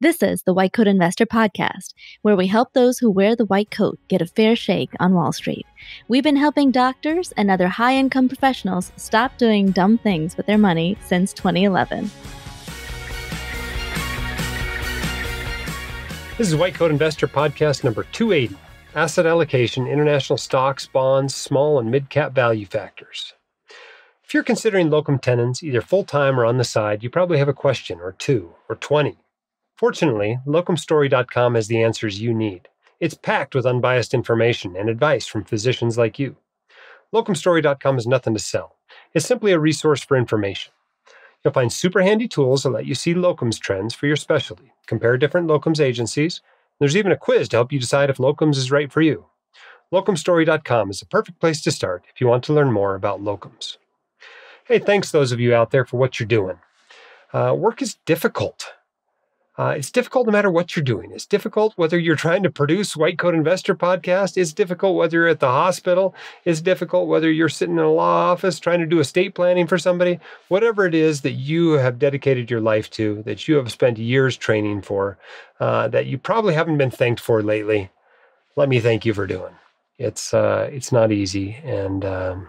This is the White Coat Investor Podcast, where we help those who wear the white coat get a fair shake on Wall Street. We've been helping doctors and other high income professionals stop doing dumb things with their money since 2011. This is White Coat Investor Podcast number 280 Asset Allocation, International Stocks, Bonds, Small and Mid Cap Value Factors. If you're considering locum tenens, either full time or on the side, you probably have a question or two or 20 Fortunately, locumstory.com has the answers you need. It's packed with unbiased information and advice from physicians like you. Locumstory.com is nothing to sell. It's simply a resource for information. You'll find super handy tools that let you see locums trends for your specialty, compare different locums agencies. There's even a quiz to help you decide if locums is right for you. Locumstory.com is the perfect place to start if you want to learn more about locums. Hey, thanks those of you out there for what you're doing. Uh, work is difficult. Uh, it's difficult no matter what you're doing. It's difficult whether you're trying to produce White Coat Investor podcast. It's difficult whether you're at the hospital. It's difficult whether you're sitting in a law office trying to do estate planning for somebody. Whatever it is that you have dedicated your life to, that you have spent years training for, uh, that you probably haven't been thanked for lately, let me thank you for doing. It's uh, it's not easy, and um,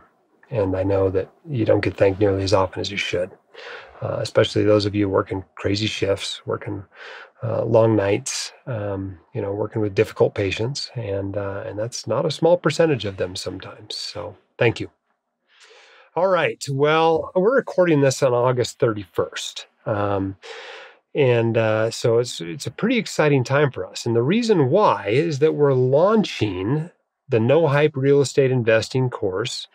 and I know that you don't get thanked nearly as often as you should uh, especially those of you working crazy shifts, working uh, long nights, um, you know, working with difficult patients, and uh, and that's not a small percentage of them sometimes. So thank you. All right. Well, we're recording this on August 31st. Um, and uh, so it's it's a pretty exciting time for us. And the reason why is that we're launching the No Hype Real Estate Investing course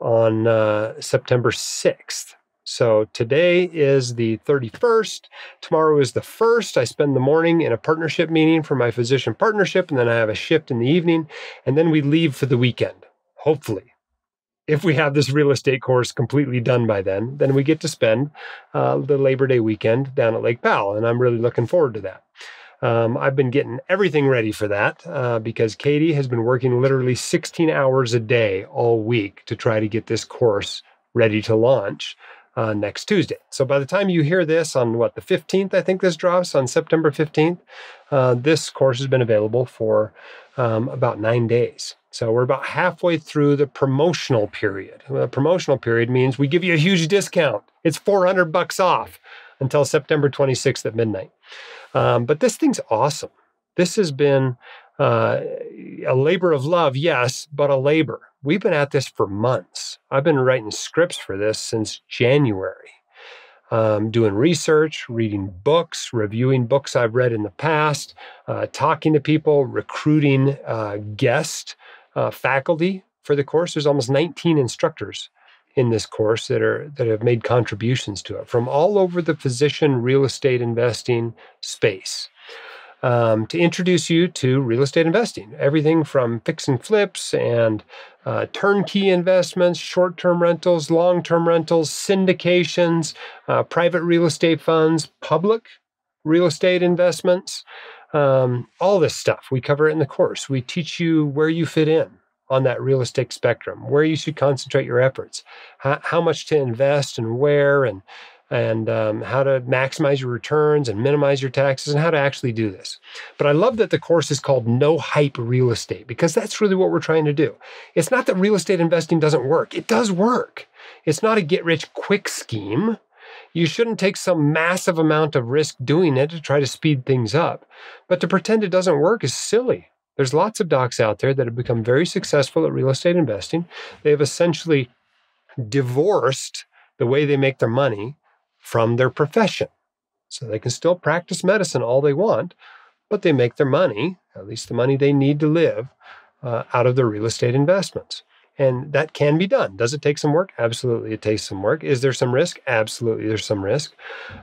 on uh, September 6th. So today is the 31st. Tomorrow is the 1st. I spend the morning in a partnership meeting for my physician partnership, and then I have a shift in the evening, and then we leave for the weekend, hopefully. If we have this real estate course completely done by then, then we get to spend uh, the Labor Day weekend down at Lake Powell, and I'm really looking forward to that. Um, I've been getting everything ready for that uh, because Katie has been working literally 16 hours a day all week to try to get this course ready to launch uh, next Tuesday. So by the time you hear this on what the 15th, I think this drops on September 15th, uh, this course has been available for um, about nine days. So we're about halfway through the promotional period. The promotional period means we give you a huge discount. It's 400 bucks off until September 26th at midnight. Um, but this thing's awesome. This has been uh, a labor of love, yes, but a labor. We've been at this for months. I've been writing scripts for this since January. Um, doing research, reading books, reviewing books I've read in the past, uh, talking to people, recruiting uh, guest uh, faculty for the course. There's almost 19 instructors in this course that are that have made contributions to it from all over the physician real estate investing space um, to introduce you to real estate investing. Everything from fix and flips and uh, turnkey investments, short term rentals, long term rentals, syndications, uh, private real estate funds, public real estate investments, um, all this stuff. We cover it in the course. We teach you where you fit in on that real estate spectrum, where you should concentrate your efforts, how, how much to invest and where, and and um, how to maximize your returns and minimize your taxes and how to actually do this. But I love that the course is called No Hype Real Estate because that's really what we're trying to do. It's not that real estate investing doesn't work, it does work. It's not a get rich quick scheme. You shouldn't take some massive amount of risk doing it to try to speed things up. But to pretend it doesn't work is silly. There's lots of docs out there that have become very successful at real estate investing. They have essentially divorced the way they make their money from their profession. So they can still practice medicine all they want, but they make their money, at least the money they need to live, uh, out of their real estate investments. And that can be done. Does it take some work? Absolutely, it takes some work. Is there some risk? Absolutely, there's some risk.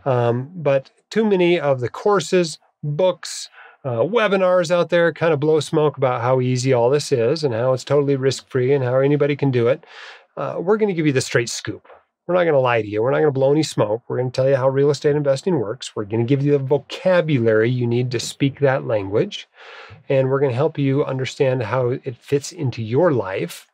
Um, but too many of the courses, books, uh, webinars out there kind of blow smoke about how easy all this is and how it's totally risk free and how anybody can do it. Uh, we're going to give you the straight scoop. We're not going to lie to you. We're not going to blow any smoke. We're going to tell you how real estate investing works. We're going to give you the vocabulary you need to speak that language. And we're going to help you understand how it fits into your life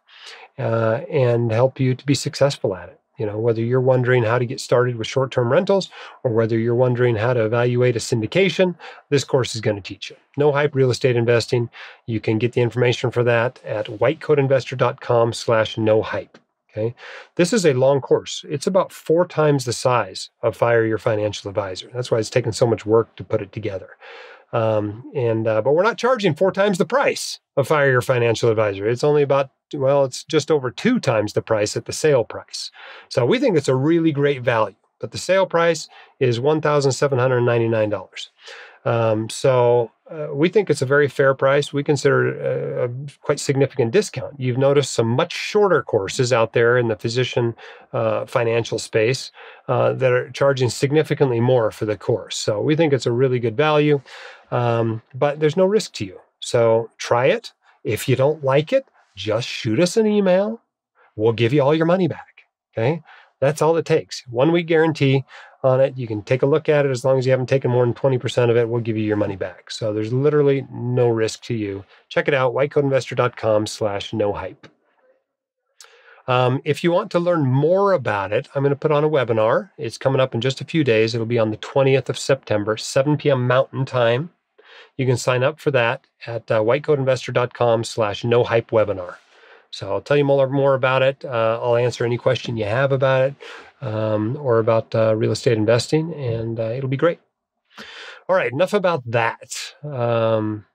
uh, and help you to be successful at it. You know, whether you're wondering how to get started with short term rentals or whether you're wondering how to evaluate a syndication, this course is going to teach you. No hype real estate investing. You can get the information for that at whitecoatinvestor.com slash no hype. Okay. This is a long course. It's about four times the size of Fire Your Financial Advisor. That's why it's taken so much work to put it together. Um, and uh, but we're not charging four times the price of Fire Your Financial Advisor. It's only about well, it's just over two times the price at the sale price. So we think it's a really great value. But the sale price is one thousand seven hundred ninety nine dollars. Um, so uh, we think it's a very fair price. We consider a, a, quite significant discount. You've noticed some much shorter courses out there in the physician uh, financial space uh, that are charging significantly more for the course. So we think it's a really good value, um, but there's no risk to you. So try it. If you don't like it, just shoot us an email. We'll give you all your money back. Okay. That's all it takes. One week guarantee on it. You can take a look at it as long as you haven't taken more than 20% of it, we'll give you your money back. So there's literally no risk to you. Check it out, whitecoatinvestor.com slash no hype. Um, if you want to learn more about it, I'm going to put on a webinar. It's coming up in just a few days. It'll be on the 20th of September, 7 p.m. Mountain Time. You can sign up for that at uh, whitecoatinvestor.com slash no hype webinar. So I'll tell you more, more about it. Uh, I'll answer any question you have about it um, or about uh, real estate investing, and uh, it'll be great. All right, enough about that. Um,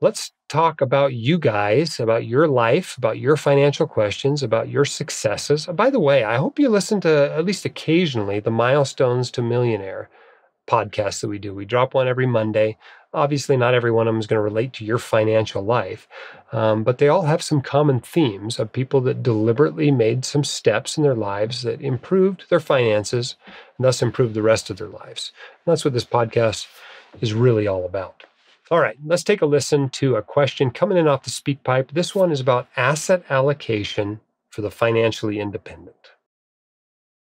let's talk about you guys, about your life, about your financial questions, about your successes. By the way, I hope you listen to at least occasionally the Milestones to Millionaire podcast that we do. We drop one every Monday. Obviously, not every one of them is going to relate to your financial life, um, but they all have some common themes of people that deliberately made some steps in their lives that improved their finances and thus improved the rest of their lives. And that's what this podcast is really all about. All right, let's take a listen to a question coming in off the speak pipe. This one is about asset allocation for the financially independent.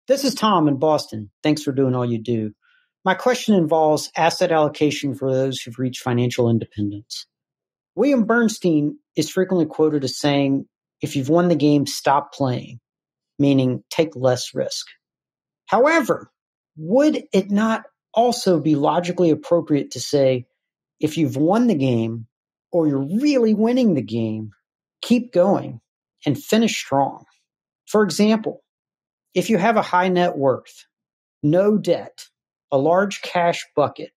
This is Tom in Boston. Thanks for doing all you do. My question involves asset allocation for those who've reached financial independence. William Bernstein is frequently quoted as saying, if you've won the game, stop playing, meaning take less risk. However, would it not also be logically appropriate to say, if you've won the game or you're really winning the game, keep going and finish strong? For example, if you have a high net worth, no debt, a large cash bucket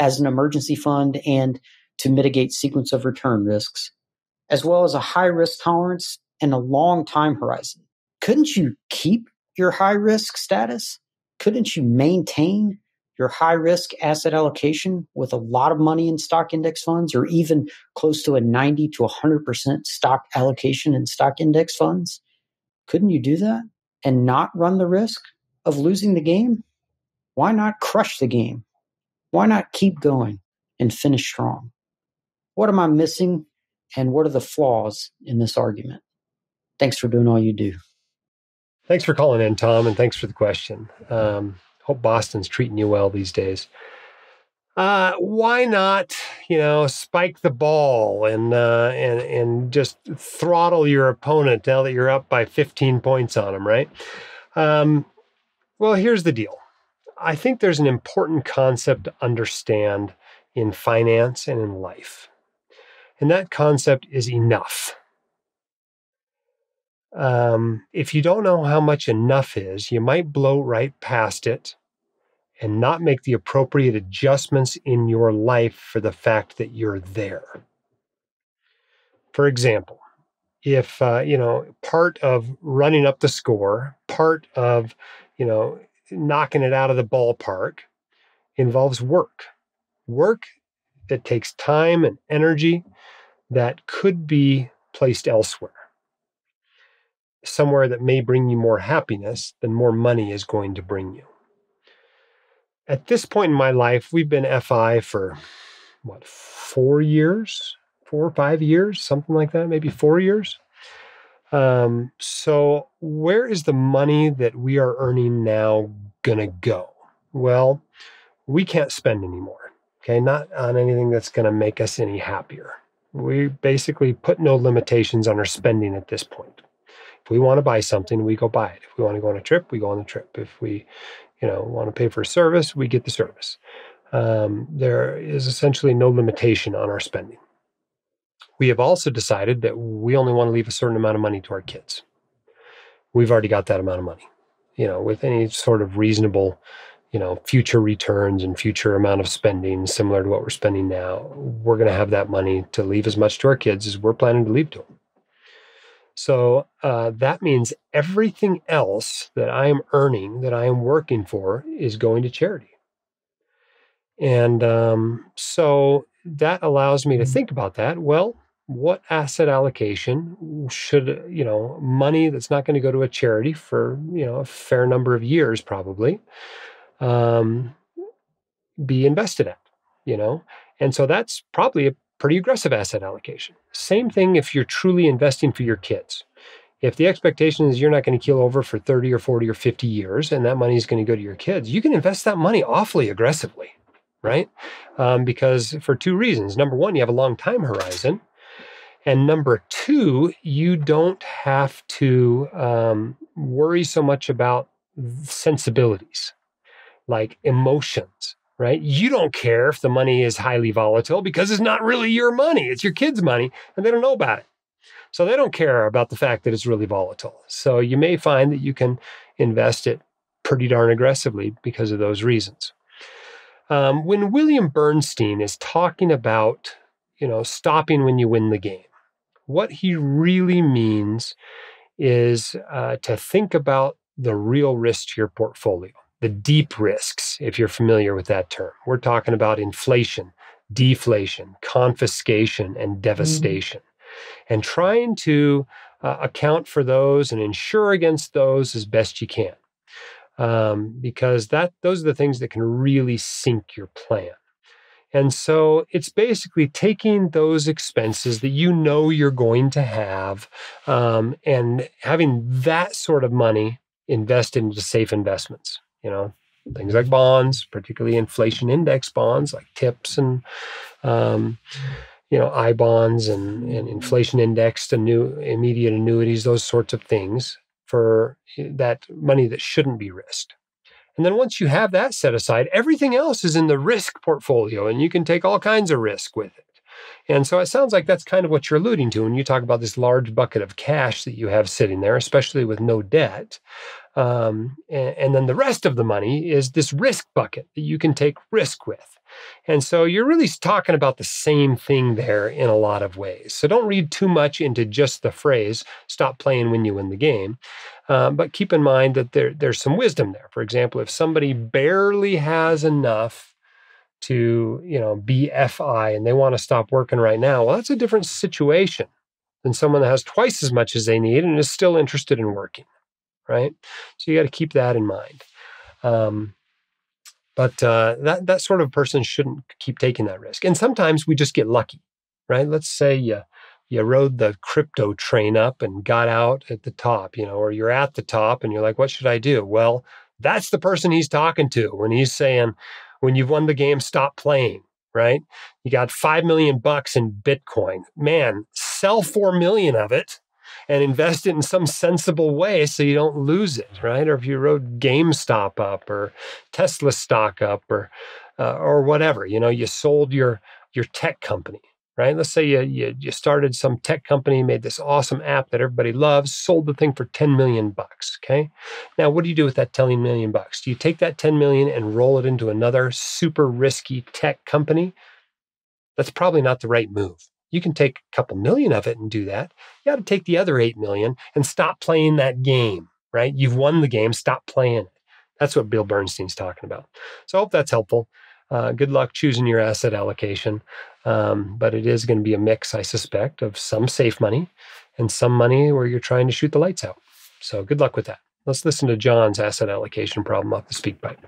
as an emergency fund and to mitigate sequence of return risks, as well as a high risk tolerance and a long time horizon. Couldn't you keep your high risk status? Couldn't you maintain your high risk asset allocation with a lot of money in stock index funds or even close to a 90 to 100% stock allocation in stock index funds? Couldn't you do that and not run the risk of losing the game? Why not crush the game? Why not keep going and finish strong? What am I missing? And what are the flaws in this argument? Thanks for doing all you do. Thanks for calling in, Tom, and thanks for the question. Um, hope Boston's treating you well these days. Uh, why not, you know, spike the ball and uh, and and just throttle your opponent now that you're up by 15 points on them, right? Um, well, here's the deal. I think there's an important concept to understand in finance and in life. And that concept is enough. Um, if you don't know how much enough is, you might blow right past it and not make the appropriate adjustments in your life for the fact that you're there. For example, if uh, you know part of running up the score, part of you know knocking it out of the ballpark involves work. Work that takes time and energy that could be placed elsewhere. Somewhere that may bring you more happiness than more money is going to bring you. At this point in my life, we've been FI for what, four years, four or five years, something like that, maybe four years. Um, so, where is the money that we are earning now going to go? Well, we can't spend anymore. Okay, not on anything that's going to make us any happier. We basically put no limitations on our spending at this point. If we want to buy something, we go buy it. If we want to go on a trip, we go on the trip. If we, you know, want to pay for a service, we get the service. Um, there is essentially no limitation on our spending. We have also decided that we only want to leave a certain amount of money to our kids. We've already got that amount of money. You know, with any sort of reasonable you know future returns and future amount of spending similar to what we're spending now we're going to have that money to leave as much to our kids as we're planning to leave to them so uh, that means everything else that i am earning that i am working for is going to charity and um, so that allows me to mm-hmm. think about that well what asset allocation should you know money that's not going to go to a charity for you know a fair number of years probably um, be invested at, you know? And so that's probably a pretty aggressive asset allocation. Same thing if you're truly investing for your kids. If the expectation is you're not going to keel over for 30 or 40 or 50 years and that money is going to go to your kids, you can invest that money awfully aggressively, right? Um, because for two reasons. Number one, you have a long time horizon. And number two, you don't have to um, worry so much about sensibilities like emotions, right? You don't care if the money is highly volatile because it's not really your money, it's your kids' money, and they don't know about it. So they don't care about the fact that it's really volatile. So you may find that you can invest it pretty darn aggressively because of those reasons. Um, when William Bernstein is talking about, you know, stopping when you win the game, what he really means is uh, to think about the real risk to your portfolio the deep risks, if you're familiar with that term. We're talking about inflation, deflation, confiscation, and mm-hmm. devastation. Mm-hmm. And trying to uh, account for those and insure against those as best you can. Um, because that those are the things that can really sink your plan. And so it's basically taking those expenses that you know you're going to have um, and having that sort of money invested into safe investments you know, things like bonds, particularly inflation index bonds like TIPS and, um, you know, I bonds and, and inflation indexed new immediate annuities, those sorts of things for that money that shouldn't be risked. And then once you have that set aside, everything else is in the risk portfolio and you can take all kinds of risk with it. And so it sounds like that's kind of what you're alluding to when you talk about this large bucket of cash that you have sitting there, especially with no debt. Um, and, and then the rest of the money is this risk bucket that you can take risk with. And so you're really talking about the same thing there in a lot of ways. So don't read too much into just the phrase, stop playing when you win the game. Um, but keep in mind that there, there's some wisdom there. For example, if somebody barely has enough to, you know, be FI and they want to stop working right now, well, that's a different situation than someone that has twice as much as they need and is still interested in working right? So you got to keep that in mind. Um, but uh, that that sort of person shouldn't keep taking that risk. And sometimes we just get lucky, right? Let's say you you rode the crypto train up and got out at the top, you know, or you're at the top and you're like, what should I do? Well, that's the person he's talking to when he's saying, when you've won the game, stop playing, right? You got five million bucks in Bitcoin. Man, sell four million of it and invest it in some sensible way so you don't lose it, right? Or if you rode GameStop up or Tesla stock up or uh, or whatever, you know, you sold your your tech company, right? Let's say you, you you started some tech company, made this awesome app that everybody loves, sold the thing for 10 million bucks, okay? Now, what do you do with that 10 million bucks? Do you take that 10 million and roll it into another super risky tech company? That's probably not the right move. You can take a couple million of it and do that. You got to take the other 8 million and stop playing that game, right? You've won the game, stop playing it. That's what Bill Bernstein's talking about. So I hope that's helpful. Uh, good luck choosing your asset allocation. Um, but it is going to be a mix, I suspect, of some safe money and some money where you're trying to shoot the lights out. So good luck with that. Let's listen to John's asset allocation problem off the speak pipe.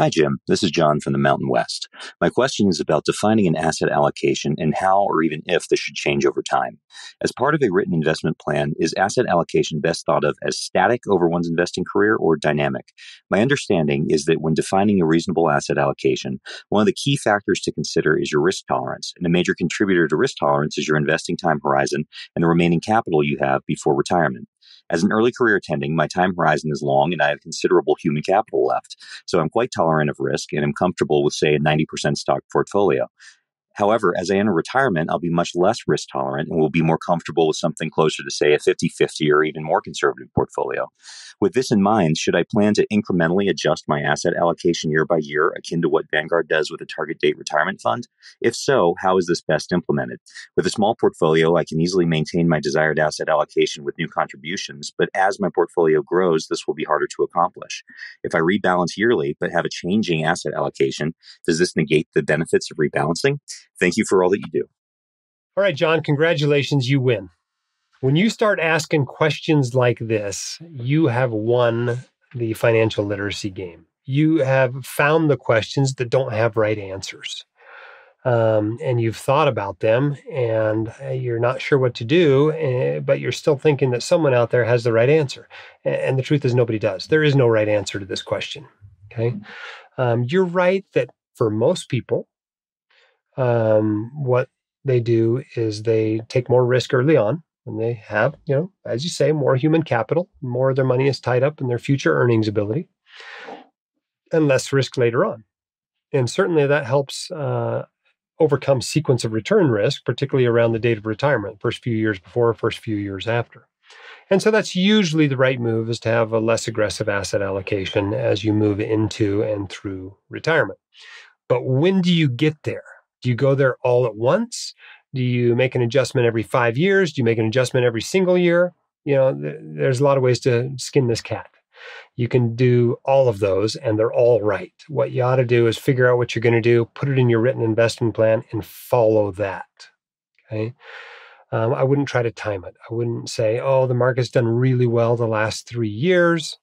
Hi, Jim. This is John from the Mountain West. My question is about defining an asset allocation and how or even if this should change over time. As part of a written investment plan, is asset allocation best thought of as static over one's investing career or dynamic? My understanding is that when defining a reasonable asset allocation, one of the key factors to consider is your risk tolerance. And a major contributor to risk tolerance is your investing time horizon and the remaining capital you have before retirement. As an early career attending, my time horizon is long and I have considerable human capital left, so I'm quite tolerant of risk and am comfortable with, say, a 90% stock portfolio. However, as I enter retirement, I'll be much less risk tolerant and will be more comfortable with something closer to, say, a 50 50 or even more conservative portfolio. With this in mind, should I plan to incrementally adjust my asset allocation year by year, akin to what Vanguard does with a target date retirement fund? If so, how is this best implemented? With a small portfolio, I can easily maintain my desired asset allocation with new contributions, but as my portfolio grows, this will be harder to accomplish. If I rebalance yearly but have a changing asset allocation, does this negate the benefits of rebalancing? Thank you for all that you do. All right, John, congratulations. You win. When you start asking questions like this, you have won the financial literacy game. You have found the questions that don't have right answers. Um, and you've thought about them and uh, you're not sure what to do, uh, but you're still thinking that someone out there has the right answer. And the truth is, nobody does. There is no right answer to this question. Okay. Um, you're right that for most people, um, what they do is they take more risk early on and they have, you know, as you say, more human capital, more of their money is tied up in their future earnings ability, and less risk later on. And certainly that helps uh, overcome sequence of return risk, particularly around the date of retirement, first few years before, first few years after. And so that's usually the right move is to have a less aggressive asset allocation as you move into and through retirement. But when do you get there? Do you go there all at once? Do you make an adjustment every five years? Do you make an adjustment every single year? You know, th- there's a lot of ways to skin this cat. You can do all of those and they're all right. What you ought to do is figure out what you're going to do, put it in your written investment plan, and follow that. Okay. Um, I wouldn't try to time it. I wouldn't say, oh, the market's done really well the last three years.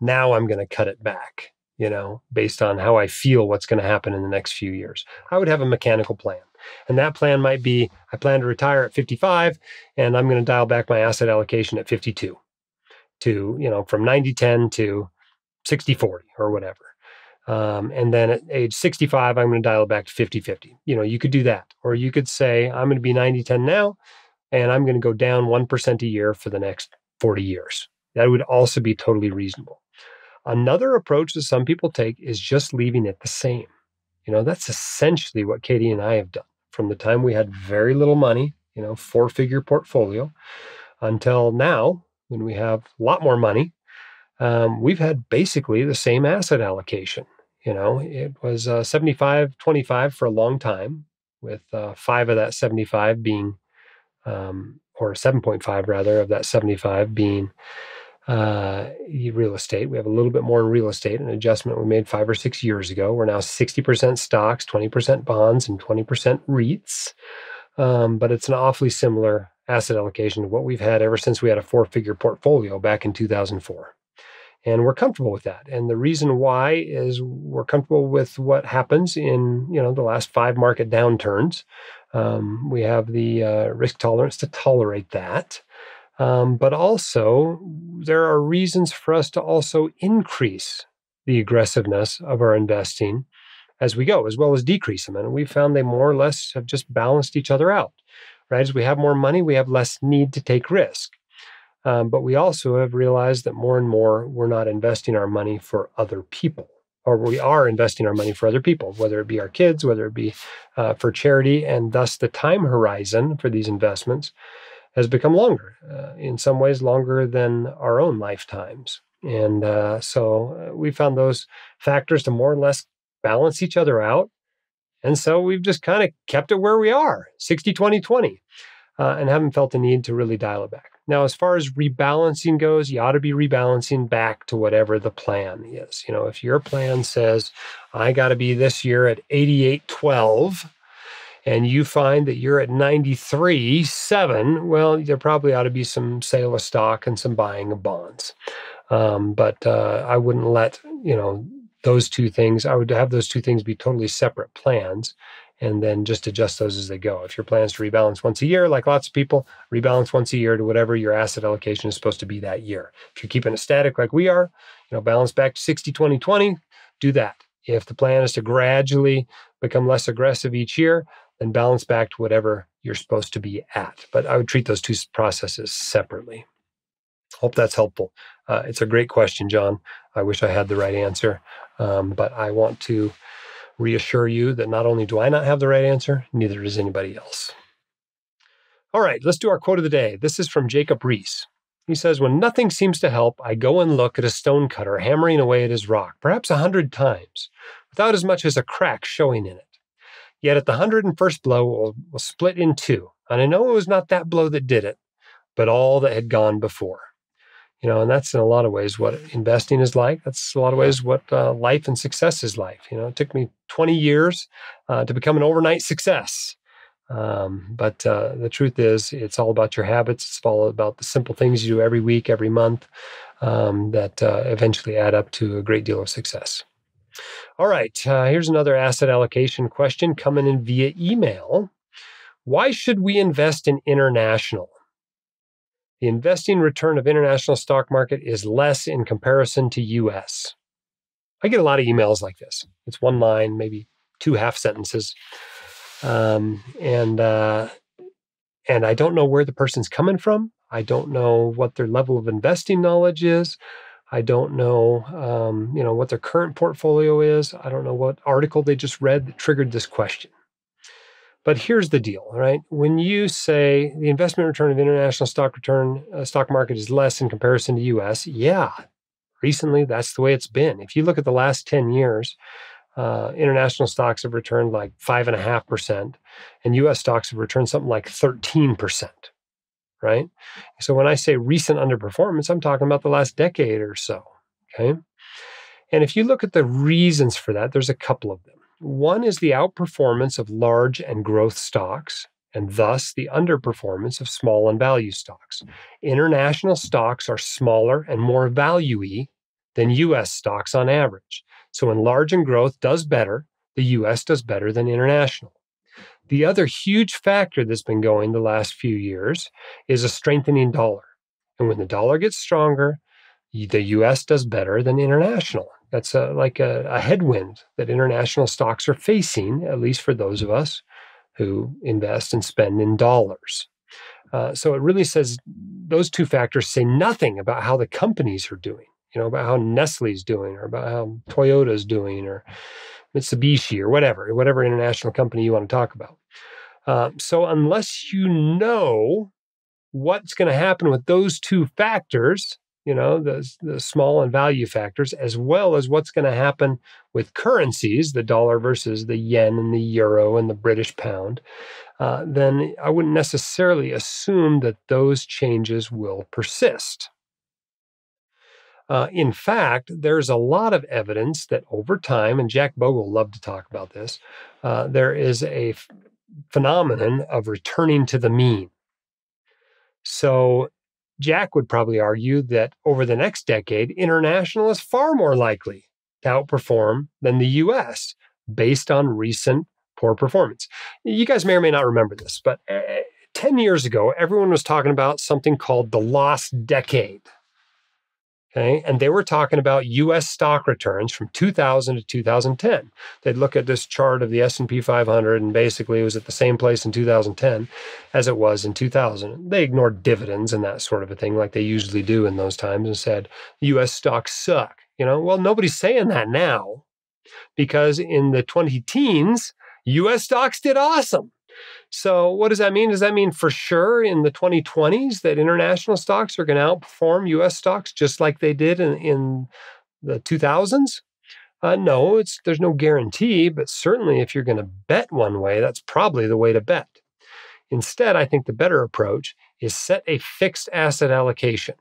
Now I'm going to cut it back you know, based on how I feel what's going to happen in the next few years. I would have a mechanical plan. And that plan might be I plan to retire at 55 and I'm going to dial back my asset allocation at 52 to, you know, from 90 10 to 60 40 or whatever. Um, and then at age 65, I'm going to dial it back to 50 50. You know, you could do that. Or you could say, I'm going to be 90 10 now and I'm going to go down 1% a year for the next 40 years. That would also be totally reasonable. Another approach that some people take is just leaving it the same. You know, that's essentially what Katie and I have done from the time we had very little money, you know, four figure portfolio, until now when we have a lot more money. Um, we've had basically the same asset allocation. You know, it was uh, 75 25 for a long time, with uh, five of that 75 being, um, or 7.5 rather, of that 75 being uh, real estate. We have a little bit more in real estate, an adjustment we made five or six years ago. We're now 60% stocks, 20% bonds, and 20% REITs. Um, but it's an awfully similar asset allocation to what we've had ever since we had a four figure portfolio back in 2004. And we're comfortable with that. And the reason why is we're comfortable with what happens in you know the last five market downturns. Um, we have the uh, risk tolerance to tolerate that. Um, but also, there are reasons for us to also increase the aggressiveness of our investing as we go, as well as decrease them. And we found they more or less have just balanced each other out, right? As we have more money, we have less need to take risk. Um, but we also have realized that more and more we're not investing our money for other people, or we are investing our money for other people, whether it be our kids, whether it be uh, for charity, and thus the time horizon for these investments has become longer, uh, in some ways longer than our own lifetimes. And uh, so uh, we found those factors to more or less balance each other out. And so we've just kind of kept it where we are 60, 20, 20, uh, and haven't felt the need to really dial it back. Now, as far as rebalancing goes, you ought to be rebalancing back to whatever the plan is. You know, if your plan says, I got to be this year at 8812, and you find that you're at 93, 7, well, there probably ought to be some sale of stock and some buying of bonds. Um, but uh, I wouldn't let, you know, those two things, I would have those two things be totally separate plans and then just adjust those as they go. If your plan is to rebalance once a year, like lots of people, rebalance once a year to whatever your asset allocation is supposed to be that year. If you're keeping it static like we are, you know, balance back to 60, 20, 20, do that. If the plan is to gradually become less aggressive each year, then balance back to whatever you're supposed to be at. But I would treat those two processes separately. Hope that's helpful. Uh, it's a great question, John. I wish I had the right answer, um, but I want to reassure you that not only do I not have the right answer, neither does anybody else. All right, let's do our quote of the day. This is from Jacob Riis. He says, When nothing seems to help, I go and look at a stonecutter hammering away at his rock, perhaps a hundred times, without as much as a crack showing in it. Yet at the hundred and first blow, will will split in two. And I know it was not that blow that did it, but all that had gone before. You know, and that's in a lot of ways what investing is like. That's a lot of ways what uh, life and success is like. You know, it took me 20 years uh, to become an overnight success. Um, but uh, the truth is, it's all about your habits. It's all about the simple things you do every week, every month um, that uh, eventually add up to a great deal of success. All right, uh, here's another asset allocation question coming in via email. Why should we invest in international? The investing return of international stock market is less in comparison to US. I get a lot of emails like this. It's one line, maybe two half sentences um, and uh, and I don't know where the person's coming from. I don't know what their level of investing knowledge is. I don't know, um, you know, what their current portfolio is. I don't know what article they just read that triggered this question. But here's the deal, right? When you say the investment return of international stock return uh, stock market is less in comparison to U.S., yeah, recently that's the way it's been. If you look at the last ten years, uh, international stocks have returned like five and a half percent, and U.S. stocks have returned something like thirteen percent. Right. So when I say recent underperformance, I'm talking about the last decade or so. Okay. And if you look at the reasons for that, there's a couple of them. One is the outperformance of large and growth stocks, and thus the underperformance of small and value stocks. International stocks are smaller and more valuey than US stocks on average. So when large and growth does better, the US does better than international. The other huge factor that's been going the last few years is a strengthening dollar. And when the dollar gets stronger, the US does better than international. That's a, like a, a headwind that international stocks are facing, at least for those of us who invest and spend in dollars. Uh, so it really says those two factors say nothing about how the companies are doing you know, about how Nestle's doing or about how Toyota's doing or Mitsubishi or whatever, whatever international company you want to talk about. Uh, so unless you know what's going to happen with those two factors, you know, the, the small and value factors, as well as what's going to happen with currencies, the dollar versus the yen and the euro and the British pound, uh, then I wouldn't necessarily assume that those changes will persist. Uh, in fact, there's a lot of evidence that over time, and Jack Bogle loved to talk about this, uh, there is a f- phenomenon of returning to the mean. So, Jack would probably argue that over the next decade, international is far more likely to outperform than the US based on recent poor performance. You guys may or may not remember this, but uh, 10 years ago, everyone was talking about something called the lost decade. Okay. And they were talking about US stock returns from 2000 to 2010. They'd look at this chart of the S&P 500 and basically it was at the same place in 2010 as it was in 2000. They ignored dividends and that sort of a thing like they usually do in those times and said US stocks suck. You know, well nobody's saying that now because in the 20 teens US stocks did awesome. So, what does that mean? Does that mean for sure in the 2020s that international stocks are going to outperform US stocks just like they did in, in the 2000s? Uh, no, it's there's no guarantee, but certainly if you're going to bet one way, that's probably the way to bet. Instead, I think the better approach is set a fixed asset allocation,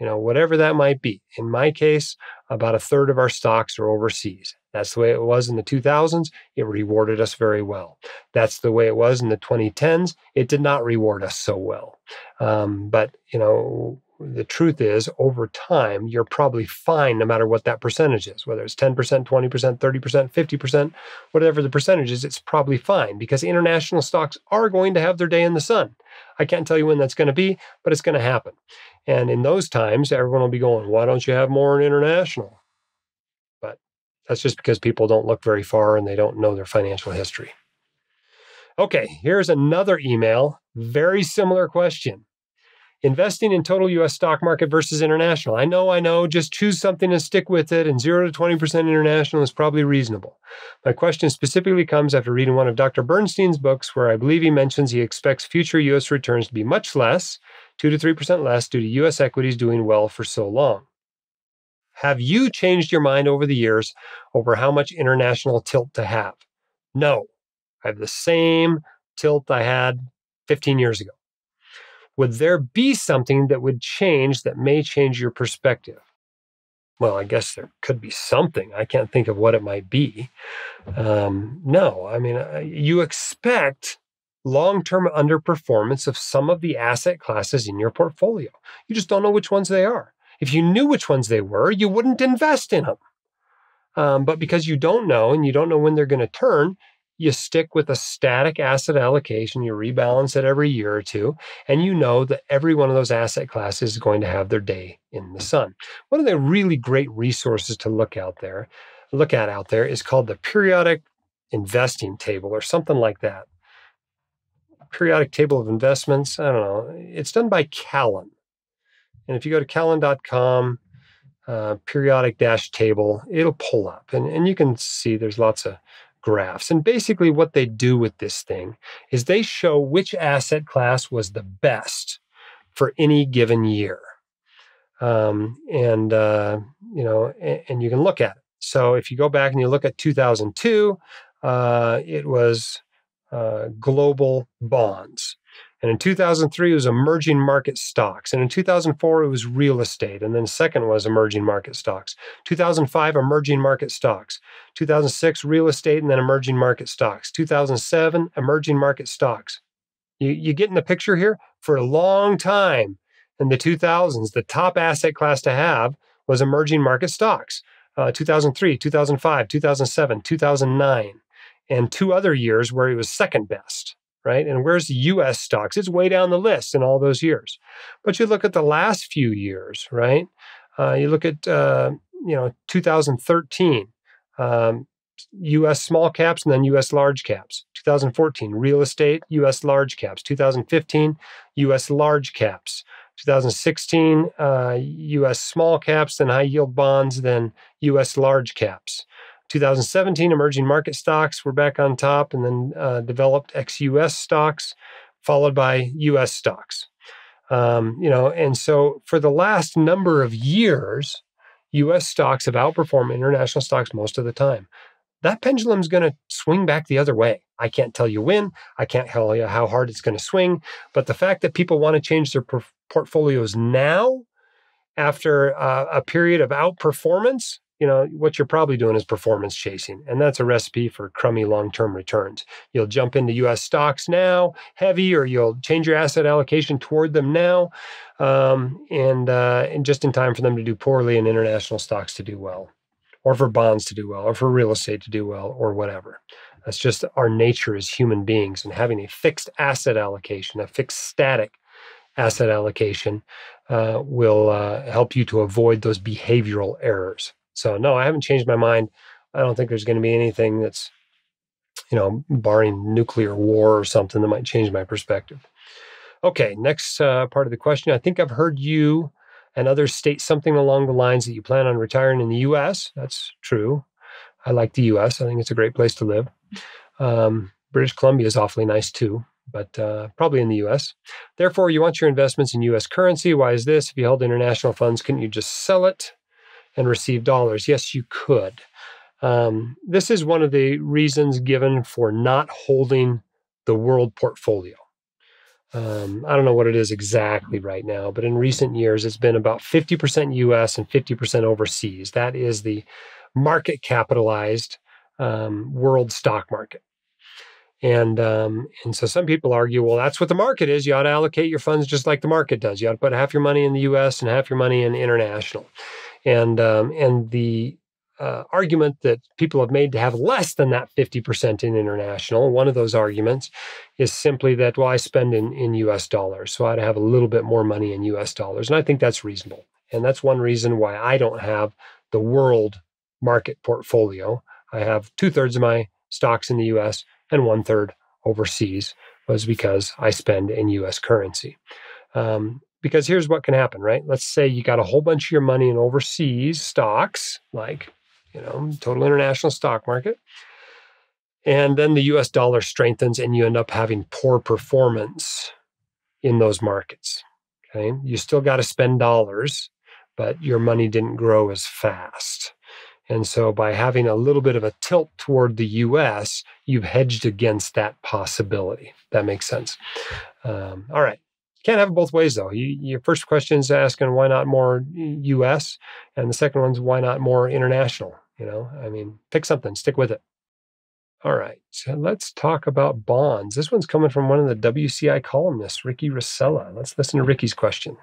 you know, whatever that might be. In my case, about a third of our stocks are overseas. That's the way it was in the 2000s. It rewarded us very well. That's the way it was in the 2010s. It did not reward us so well. Um, but, you know, the truth is, over time, you're probably fine no matter what that percentage is, whether it's 10%, 20%, 30%, 50%, whatever the percentage is, it's probably fine because international stocks are going to have their day in the sun. I can't tell you when that's going to be, but it's going to happen. And in those times, everyone will be going, why don't you have more in international? That's just because people don't look very far and they don't know their financial history. Okay, here's another email. Very similar question. investing in total US stock market versus international. I know, I know, just choose something and stick with it, and 0 to 20% international is probably reasonable. My question specifically comes after reading one of Dr. Bernstein's books, where I believe he mentions he expects future US returns to be much less, 2 to 3% less, due to US equities doing well for so long. Have you changed your mind over the years over how much international tilt to have? No. I have the same tilt I had 15 years ago. Would there be something that would change that may change your perspective? Well, I guess there could be something. I can't think of what it might be. Um, no, I mean, uh, you expect long term underperformance of some of the asset classes in your portfolio. You just don't know which ones they are. If you knew which ones they were, you wouldn't invest in them. Um, but because you don't know and you don't know when they're going to turn, you stick with a static asset allocation, you rebalance it every year or two, and you know that every one of those asset classes is going to have their day in the sun. One of the really great resources to look out there, look at out there is called the periodic investing table or something like that. Periodic table of investments. I don't know. It's done by Callan. And if you go to Callan.com, uh, periodic dash table, it'll pull up. And, and you can see there's lots of graphs. And basically, what they do with this thing is they show which asset class was the best for any given year. Um, and, uh, you know, and, and, you can look at it. So if you go back and you look at 2002, uh, it was uh, global bonds. And in 2003, it was emerging market stocks. And in 2004, it was real estate. And then second was emerging market stocks. 2005, emerging market stocks. 2006, real estate and then emerging market stocks. 2007, emerging market stocks. You, you get in the picture here? For a long time in the 2000s, the top asset class to have was emerging market stocks. Uh, 2003, 2005, 2007, 2009, and two other years where it was second best right? And where's US stocks? It's way down the list in all those years. But you look at the last few years, right? Uh, you look at, uh, you know, 2013, um, US small caps and then US large caps. 2014, real estate, US large caps. 2015, US large caps. 2016, uh, US small caps, then high yield bonds, then US large caps. 2017, emerging market stocks were back on top, and then uh, developed ex-US stocks, followed by US stocks. Um, you know, and so for the last number of years, US stocks have outperformed international stocks most of the time. That pendulum is going to swing back the other way. I can't tell you when. I can't tell you how hard it's going to swing. But the fact that people want to change their portfolios now, after uh, a period of outperformance, you know, what you're probably doing is performance chasing. And that's a recipe for crummy long term returns. You'll jump into US stocks now, heavy, or you'll change your asset allocation toward them now, um, and, uh, and just in time for them to do poorly and international stocks to do well, or for bonds to do well, or for real estate to do well, or whatever. That's just our nature as human beings. And having a fixed asset allocation, a fixed static asset allocation, uh, will uh, help you to avoid those behavioral errors. So no, I haven't changed my mind. I don't think there's going to be anything that's, you know, barring nuclear war or something that might change my perspective. Okay, next uh, part of the question. I think I've heard you and others state something along the lines that you plan on retiring in the U.S. That's true. I like the U.S. I think it's a great place to live. Um, British Columbia is awfully nice too, but uh, probably in the U.S. Therefore, you want your investments in U.S. currency. Why is this? If you held international funds, couldn't you just sell it? And receive dollars. Yes, you could. Um, this is one of the reasons given for not holding the world portfolio. Um, I don't know what it is exactly right now, but in recent years, it's been about 50% US and 50% overseas. That is the market capitalized um, world stock market. And um, and so some people argue, well, that's what the market is. You ought to allocate your funds just like the market does. You ought to put half your money in the U.S. and half your money in international. And um, and the uh, argument that people have made to have less than that 50% in international, one of those arguments is simply that, well, I spend in, in US dollars, so I'd have a little bit more money in US dollars. And I think that's reasonable. And that's one reason why I don't have the world market portfolio. I have two thirds of my stocks in the US and one third overseas, was because I spend in US currency. Um, because here's what can happen, right? Let's say you got a whole bunch of your money in overseas stocks, like, you know, total international stock market. And then the US dollar strengthens and you end up having poor performance in those markets. Okay. You still got to spend dollars, but your money didn't grow as fast. And so by having a little bit of a tilt toward the US, you've hedged against that possibility. That makes sense. Um, all right. Can't have it both ways though. You, your first question is asking why not more US, and the second one's why not more international. You know, I mean, pick something, stick with it. All right, so let's talk about bonds. This one's coming from one of the WCI columnists, Ricky Rosella. Let's listen to Ricky's question.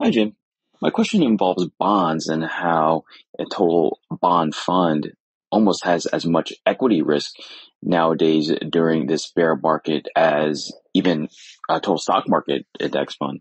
Hi, Jim. My question involves bonds and how a total bond fund almost has as much equity risk nowadays during this bear market as even a total stock market index fund.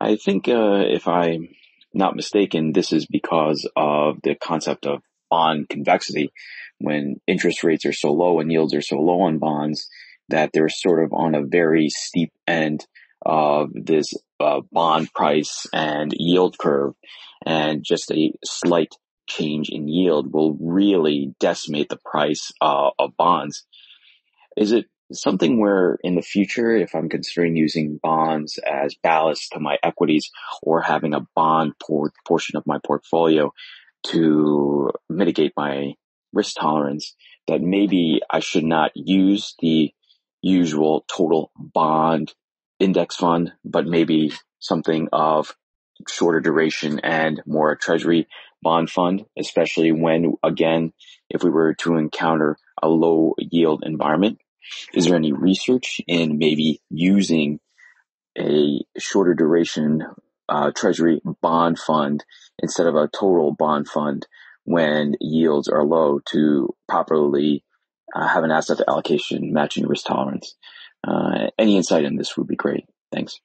I think, uh, if I'm not mistaken, this is because of the concept of bond convexity when interest rates are so low and yields are so low on bonds that they're sort of on a very steep end of this uh, bond price and yield curve. And just a slight change in yield will really decimate the price uh, of bonds. Is it something where in the future, if I'm considering using bonds as ballast to my equities or having a bond por- portion of my portfolio to mitigate my risk tolerance, that maybe I should not use the usual total bond index fund, but maybe something of shorter duration and more treasury bond fund, especially when, again, if we were to encounter a low yield environment. Is there any research in maybe using a shorter duration uh, treasury bond fund instead of a total bond fund when yields are low to properly uh, have an asset allocation matching risk tolerance. Uh, any insight in this would be great. Thanks.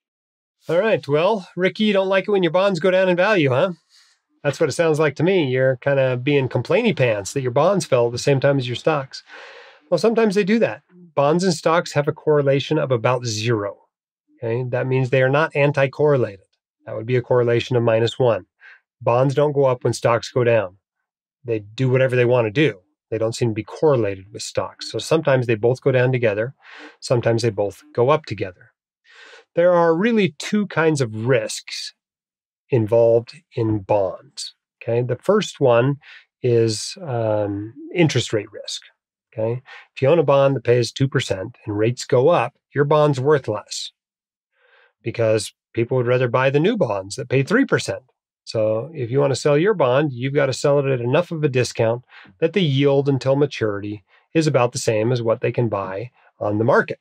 All right. Well, Ricky, you don't like it when your bonds go down in value, huh? That's what it sounds like to me. You're kind of being complainy pants that your bonds fell at the same time as your stocks. Well, sometimes they do that. Bonds and stocks have a correlation of about zero. Okay. That means they are not anti correlated. That would be a correlation of minus one. Bonds don't go up when stocks go down they do whatever they want to do. They don't seem to be correlated with stocks. So sometimes they both go down together, sometimes they both go up together. There are really two kinds of risks involved in bonds. Okay, the first one is um, interest rate risk. Okay, if you own a bond that pays 2% and rates go up, your bond's worth less because people would rather buy the new bonds that pay 3%. So if you want to sell your bond, you've got to sell it at enough of a discount that the yield until maturity is about the same as what they can buy on the market.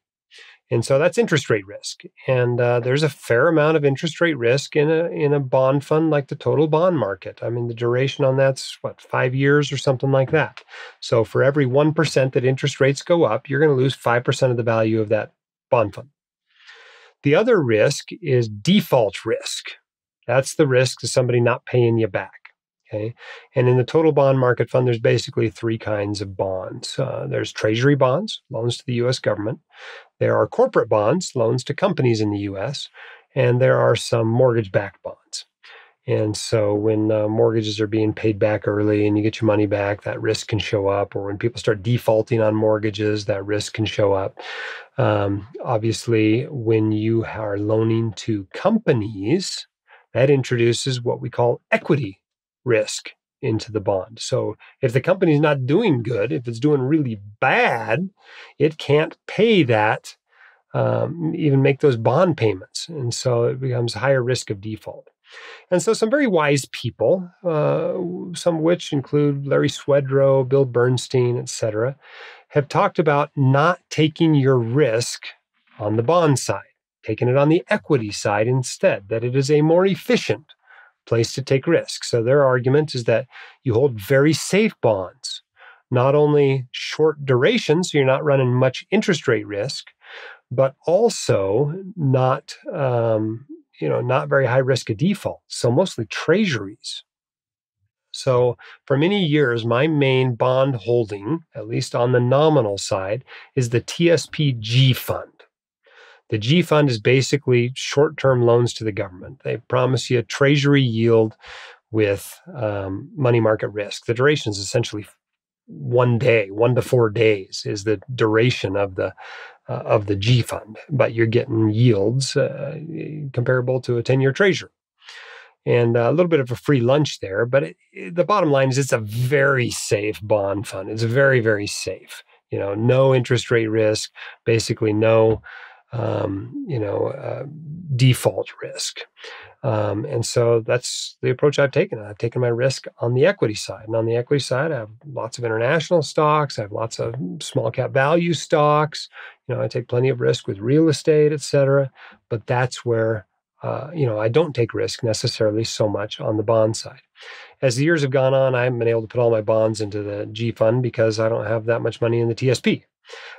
And so that's interest rate risk. And uh, there's a fair amount of interest rate risk in a in a bond fund like the total bond market. I mean, the duration on that's what five years or something like that. So for every one percent that interest rates go up, you're going to lose five percent of the value of that bond fund. The other risk is default risk. That's the risk of somebody not paying you back. Okay. And in the total bond market fund, there's basically three kinds of bonds. Uh, there's treasury bonds, loans to the US government. There are corporate bonds, loans to companies in the US. And there are some mortgage backed bonds. And so when uh, mortgages are being paid back early and you get your money back, that risk can show up. Or when people start defaulting on mortgages, that risk can show up. Um, obviously, when you are loaning to companies, that introduces what we call equity risk into the bond. So if the company's not doing good, if it's doing really bad, it can't pay that, um, even make those bond payments. And so it becomes higher risk of default. And so some very wise people, uh, some of which include Larry Swedroe, Bill Bernstein, etc., have talked about not taking your risk on the bond side taking it on the equity side instead, that it is a more efficient place to take risks. So their argument is that you hold very safe bonds, not only short duration, so you're not running much interest rate risk, but also not um, you know not very high risk of default. So mostly treasuries. So for many years, my main bond holding, at least on the nominal side, is the TSPG fund. The G fund is basically short term loans to the government. They promise you a treasury yield with um, money market risk. The duration is essentially one day, one to four days is the duration of the uh, of the G fund, but you're getting yields uh, comparable to a 10 year treasury. And a little bit of a free lunch there, but it, it, the bottom line is it's a very safe bond fund. It's very, very safe. You know, no interest rate risk, basically no, um, you know, uh, default risk. Um, and so that's the approach I've taken. I've taken my risk on the equity side. And on the equity side, I have lots of international stocks. I have lots of small cap value stocks. You know, I take plenty of risk with real estate, et cetera. But that's where, uh, you know, I don't take risk necessarily so much on the bond side. As the years have gone on, I haven't been able to put all my bonds into the G fund because I don't have that much money in the TSP.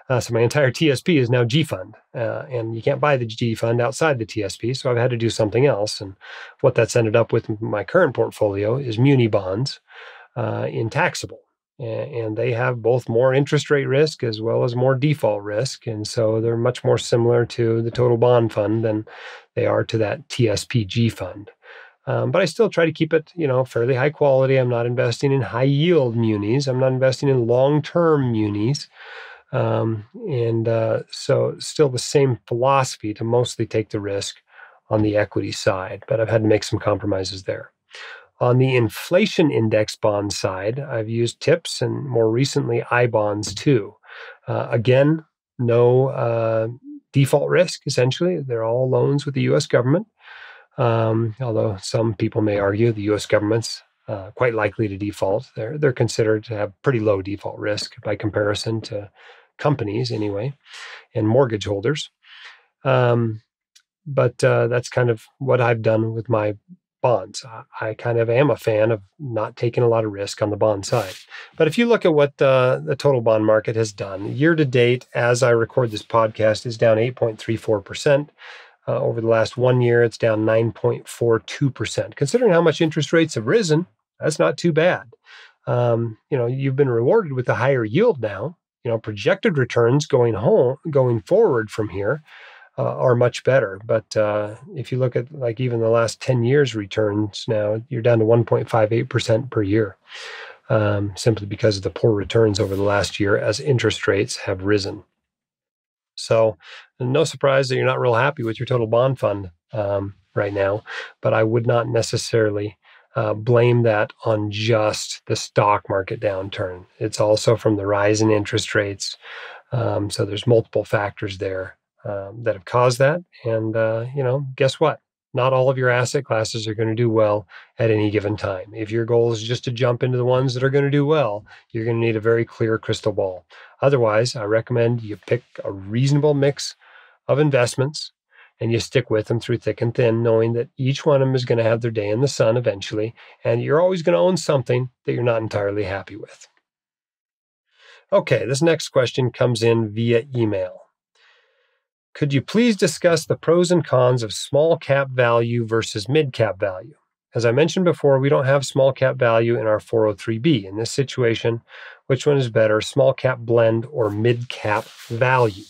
Uh, so my entire TSP is now G fund, uh, and you can't buy the G fund outside the TSP. So I've had to do something else. And what that's ended up with my current portfolio is muni bonds uh, in taxable. And they have both more interest rate risk as well as more default risk. And so they're much more similar to the total bond fund than they are to that TSPG fund. Um, but I still try to keep it, you know, fairly high quality. I'm not investing in high yield munis. I'm not investing in long term munis. Um, and uh, so, still the same philosophy to mostly take the risk on the equity side, but I've had to make some compromises there. On the inflation index bond side, I've used TIPS and more recently I bonds too. Uh, again, no uh, default risk, essentially. They're all loans with the US government. Um, although some people may argue the US government's uh, quite likely to default. They're, they're considered to have pretty low default risk by comparison to companies anyway, and mortgage holders. Um, but uh, that's kind of what I've done with my bonds. I, I, kind of am a fan of not taking a lot of risk on the bond side. But if you look at what uh, the total bond market has done, year to date, as I record this podcast, is down 8.34%. Uh, over the last one year, it's down 9.42%. Considering how much interest rates have risen, that's not too bad. Um, you know, you've been rewarded with a higher yield now, you know projected returns going home going forward from here uh, are much better. But uh, if you look at like even the last 10 years returns now you're down to 1.58% per year um, simply because of the poor returns over the last year as interest rates have risen. So no surprise that you're not real happy with your total bond fund um, right now but i would not necessarily uh, blame that on just the stock market downturn. It's also from the rise in interest rates. Um, so there's multiple factors there um, that have caused that. And, uh, you know, guess what? Not all of your asset classes are going to do well at any given time. If your goal is just to jump into the ones that are going to do well, you're going to need a very clear crystal ball. Otherwise, I recommend you pick a reasonable mix of investments and you stick with them through thick and thin, knowing that each one of them is going to have their day in the sun eventually, and you're always going to own something that you're not entirely happy with. Okay, this next question comes in via email. Could you please discuss the pros and cons of small cap value versus mid cap value? As I mentioned before, we don't have small cap value in our 403b. In this situation, which one is better, small cap blend or mid cap value?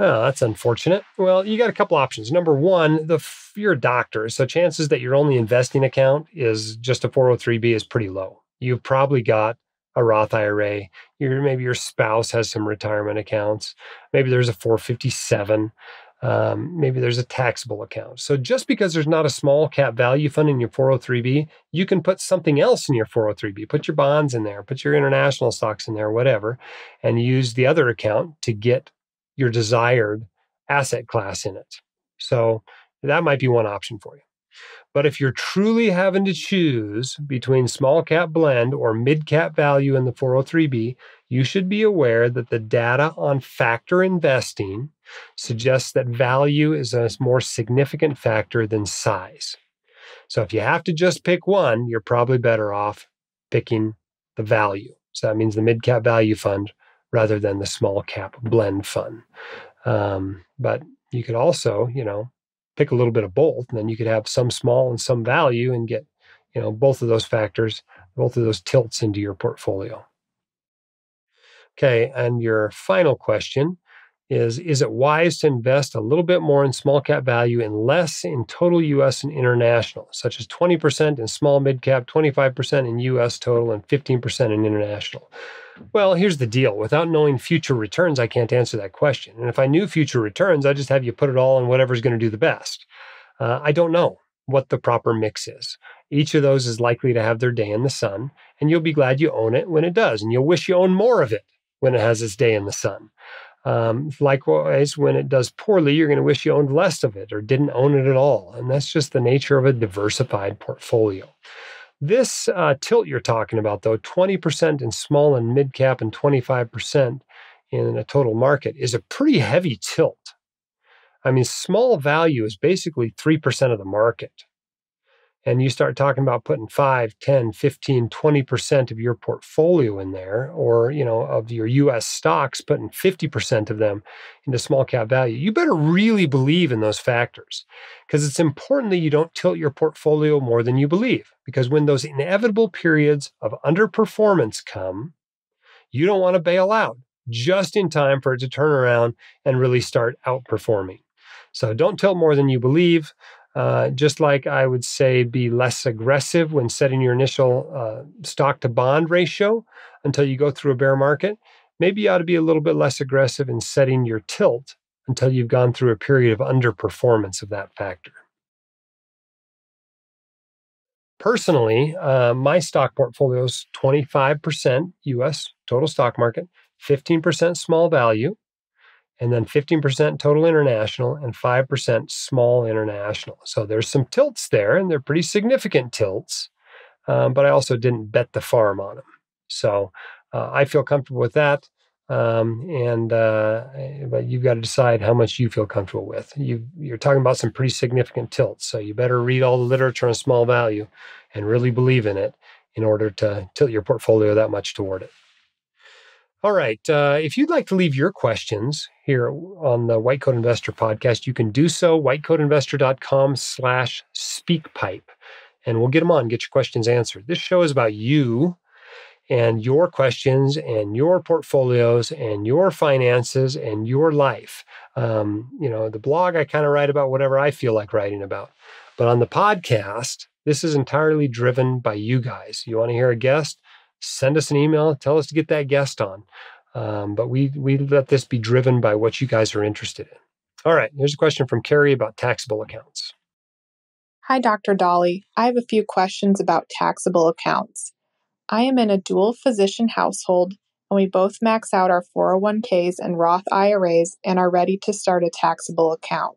Oh, that's unfortunate. Well, you got a couple options. Number one, the you're a doctor, so chances that your only investing account is just a 403b is pretty low. You've probably got a Roth IRA. Your maybe your spouse has some retirement accounts. Maybe there's a 457. Um, maybe there's a taxable account. So just because there's not a small cap value fund in your 403b, you can put something else in your 403b. Put your bonds in there, put your international stocks in there, whatever, and use the other account to get your desired asset class in it. So that might be one option for you. But if you're truly having to choose between small cap blend or mid cap value in the 403b, you should be aware that the data on factor investing suggests that value is a more significant factor than size. So if you have to just pick one, you're probably better off picking the value. So that means the mid cap value fund rather than the small cap blend fund. Um, but you could also, you know, pick a little bit of both, and then you could have some small and some value and get, you know, both of those factors, both of those tilts into your portfolio. Okay, and your final question is is it wise to invest a little bit more in small cap value and less in total US and international, such as 20% in small mid cap, 25% in US total, and 15% in international? Well, here's the deal. Without knowing future returns, I can't answer that question. And if I knew future returns, I'd just have you put it all in whatever's going to do the best. Uh, I don't know what the proper mix is. Each of those is likely to have their day in the sun, and you'll be glad you own it when it does, and you'll wish you owned more of it when it has its day in the sun. Um, likewise, when it does poorly, you're going to wish you owned less of it or didn't own it at all. And that's just the nature of a diversified portfolio. This uh, tilt you're talking about, though, 20% in small and mid cap and 25% in a total market, is a pretty heavy tilt. I mean, small value is basically 3% of the market and you start talking about putting 5 10 15 20% of your portfolio in there or you know of your us stocks putting 50% of them into small cap value you better really believe in those factors because it's important that you don't tilt your portfolio more than you believe because when those inevitable periods of underperformance come you don't want to bail out just in time for it to turn around and really start outperforming. So don't tilt more than you believe uh, just like I would say, be less aggressive when setting your initial uh, stock to bond ratio until you go through a bear market. Maybe you ought to be a little bit less aggressive in setting your tilt until you've gone through a period of underperformance of that factor. Personally, uh, my stock portfolio is 25% US total stock market, 15% small value, and then 15% total international and 5% small international. So there's some tilts there, and they're pretty significant tilts. Um, but I also didn't bet the farm on them. So uh, I feel comfortable with that. Um, and uh, but you've got to decide how much you feel comfortable with. You, you're talking about some pretty significant tilts, so you better read all the literature on small value and really believe in it in order to tilt your portfolio that much toward it. All right. Uh, if you'd like to leave your questions here on the White Coat Investor podcast, you can do so, whitecoatinvestor.com slash speakpipe. And we'll get them on, get your questions answered. This show is about you and your questions and your portfolios and your finances and your life. Um, you know, the blog, I kind of write about whatever I feel like writing about. But on the podcast, this is entirely driven by you guys. You want to hear a guest? Send us an email, tell us to get that guest on. Um, but we we let this be driven by what you guys are interested in. All right, here's a question from Carrie about taxable accounts. Hi, Dr. Dahle. I have a few questions about taxable accounts. I am in a dual physician household, and we both max out our 401ks and Roth IRAs and are ready to start a taxable account.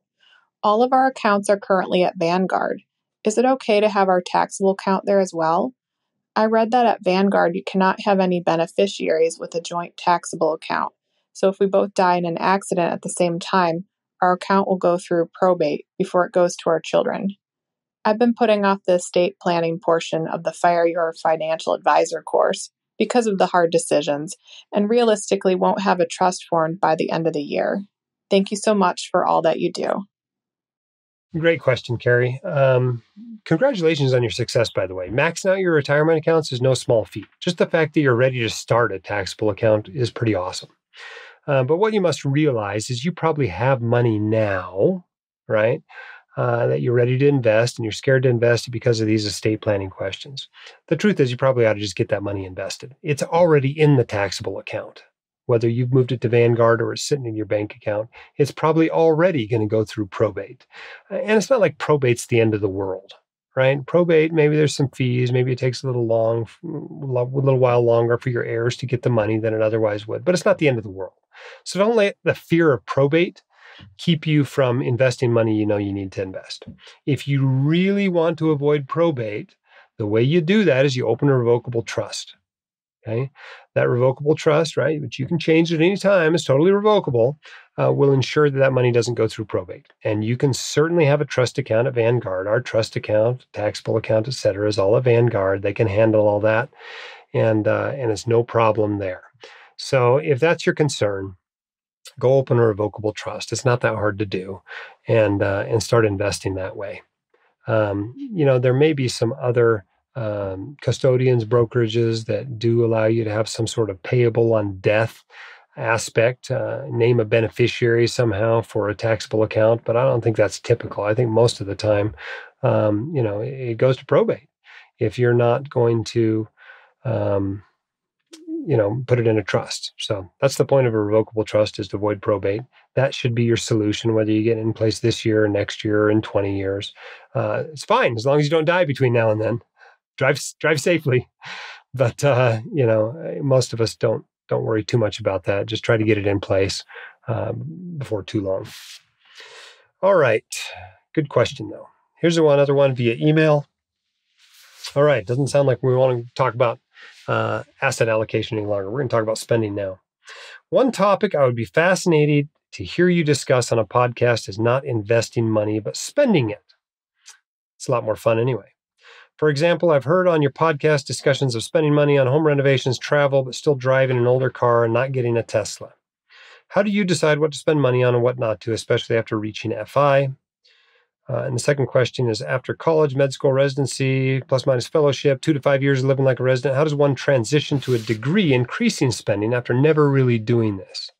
All of our accounts are currently at Vanguard. Is it okay to have our taxable account there as well? I read that at Vanguard you cannot have any beneficiaries with a joint taxable account. So if we both die in an accident at the same time, our account will go through probate before it goes to our children. I've been putting off the estate planning portion of the Fire Your Financial Advisor course because of the hard decisions and realistically won't have a trust formed by the end of the year. Thank you so much for all that you do. Great question, Carrie. Um, congratulations on your success, by the way. Maxing out your retirement accounts is no small feat. Just the fact that you're ready to start a taxable account is pretty awesome. Uh, but what you must realize is you probably have money now, right? Uh, that you're ready to invest and you're scared to invest because of these estate planning questions. The truth is, you probably ought to just get that money invested. It's already in the taxable account whether you've moved it to Vanguard or it's sitting in your bank account, it's probably already going to go through probate. Uh, and it's not like probate's the end of the world, right? Probate, maybe there's some fees, maybe it takes a little long, a little while longer for your heirs to get the money than it otherwise would, but it's not the end of the world. So don't let the fear of probate keep you from investing money you know you need to invest. If you really want to avoid probate, the way you do that is you open a revocable trust. Okay. That revocable trust, right, which you can change at any time, is totally revocable, uh, will ensure that that money doesn't go through probate. And you can certainly have a trust account at Vanguard. Our trust account, taxable account, et cetera, is all at Vanguard. They can handle all that. And, uh, and it's no problem there. So if that's your concern, go open a revocable trust. It's not that hard to do and, uh, and start investing that way. Um, you know, there may be some other um, custodians, brokerages that do allow you to have some sort of payable on death aspect, uh, name a beneficiary somehow for a taxable account, but I don't think that's typical. I think most of the time, um, you know, it goes to probate. If you're not going to, um, you know, put it in a trust. So that's the point of a revocable trust is to avoid probate. That should be your solution, whether you get it in place this year or next year or in 20 years. Uh, it's fine as long as you don't die between now and then. Drive drive safely, but uh, you know, most of us don't don't worry too much about that. Just try to get it in place um, before too long. All right. Good question, though. Here's one other one via email. All right. Doesn't sound like we want to talk about uh, asset allocation any longer. We're going to talk about spending now. One topic I would be fascinated to hear you discuss on a podcast is not investing money, but spending it. It's a lot more fun anyway. For example, I've heard on your podcast discussions of spending money on home renovations, travel, but still driving an older car and not getting a Tesla. How do you decide what to spend money on and what not to, especially after reaching FI? Uh, and the second question is after college, med school residency, plus minus fellowship, two to five years living like a resident, how does one transition to a degree increasing spending after never really doing this?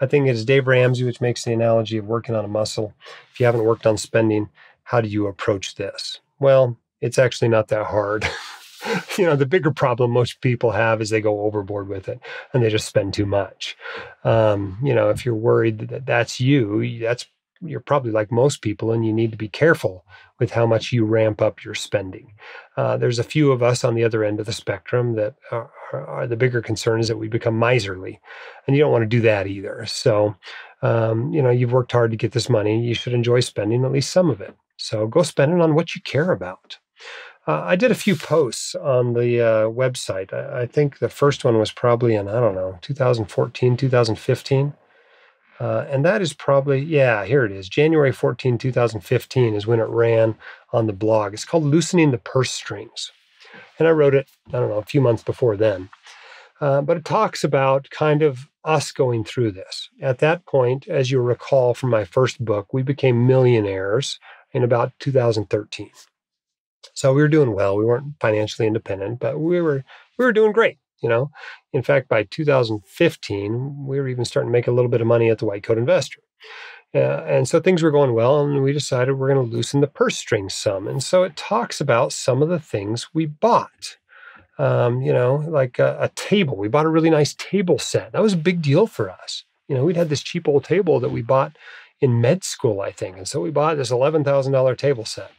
I think it's Dave Ramsey, which makes the analogy of working on a muscle. If you haven't worked on spending, how do you approach this? Well, it's actually not that hard. you know, the bigger problem most people have is they go overboard with it and they just spend too much. Um, you know, if you're worried that that's you, that's you're probably like most people, and you need to be careful with how much you ramp up your spending. Uh, there's a few of us on the other end of the spectrum that are, are, the bigger concern is that we become miserly, and you don't want to do that either. So, um, you know, you've worked hard to get this money. You should enjoy spending at least some of it. So go spend it on what you care about. Uh, I did a few posts on the uh, website. I, I, think the first one was probably in, I don't know, 2014, 2015. Uh, and that is probably, yeah, here it is. January 14, 2015 is when it ran on the blog. It's called Loosening the Purse Strings. And I wrote it, I don't know, a few months before then. Uh, but it talks about kind of us going through this. At that point, as you recall from my first book, we became millionaires in about 2013. So we were doing well. We weren't financially independent, but we were we were doing great. You know, in fact, by 2015, we were even starting to make a little bit of money at the White Coat Investor. Uh, and so things were going well, and we decided we're going to loosen the purse strings some. And so it talks about some of the things we bought. Um, you know, like a, a table. We bought a really nice table set. That was a big deal for us. You know, we'd had this cheap old table that we bought in med school, I think. And so we bought this $11,000 table set.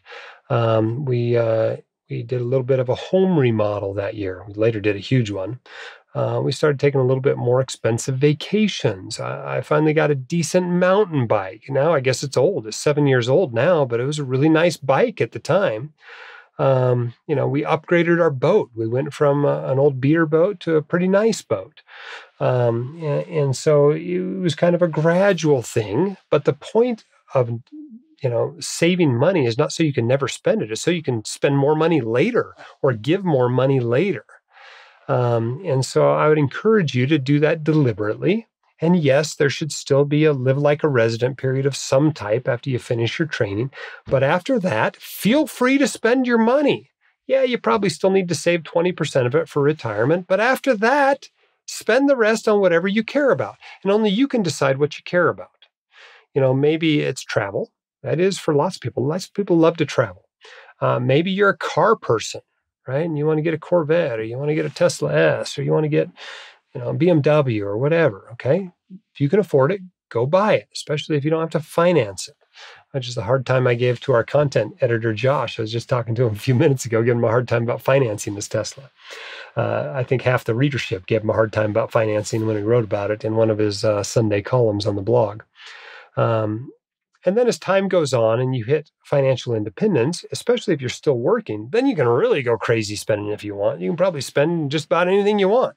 Um, we uh, we did a little bit of a home remodel that year. We later did a huge one. Uh, we started taking a little bit more expensive vacations. I, I, finally got a decent mountain bike. Now I guess it's old. It's seven years old now, but it was a really nice bike at the time. Um, you know, we upgraded our boat. We went from uh, an old beater boat to a pretty nice boat. Um, and, and so it was kind of a gradual thing. But the point of you know, saving money is not so you can never spend it, it's so you can spend more money later or give more money later. Um, and so I would encourage you to do that deliberately. And yes, there should still be a live like a resident period of some type after you finish your training. But after that, feel free to spend your money. Yeah, you probably still need to save 20% of it for retirement. But after that, spend the rest on whatever you care about. And only you can decide what you care about. You know, maybe it's travel. That is for lots of people. Lots of people love to travel. Uh, maybe you're a car person, right? And you want to get a Corvette or you want to get a Tesla S or you want to get, you know, a BMW or whatever. Okay. If you can afford it, go buy it, especially if you don't have to finance it. Which is the hard time I gave to our content editor, Josh. I was just talking to him a few minutes ago, giving him a hard time about financing this Tesla. Uh, I think half the readership gave him a hard time about financing when he wrote about it in one of his uh, Sunday columns on the blog. Um, and then as time goes on and you hit financial independence, especially if you're still working, then you can really go crazy spending if you want. You can probably spend just about anything you want.